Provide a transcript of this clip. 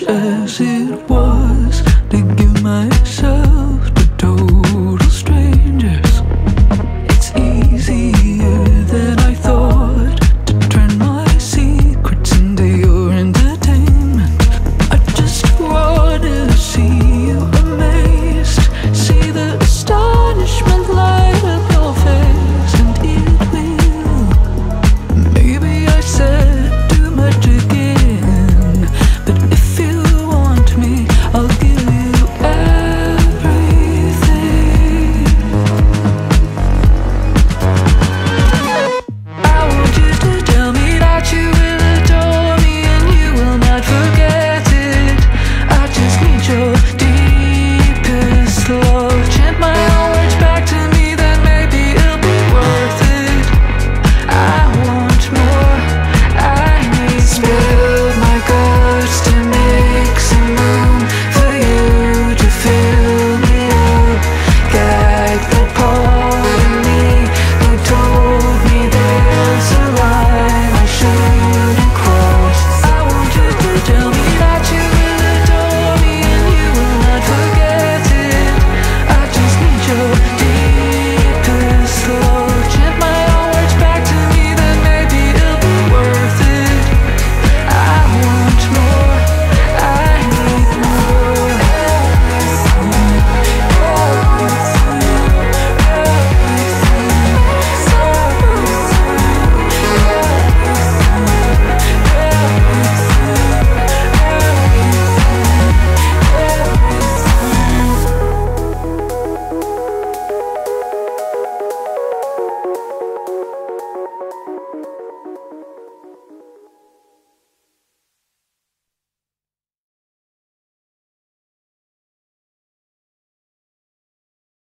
wish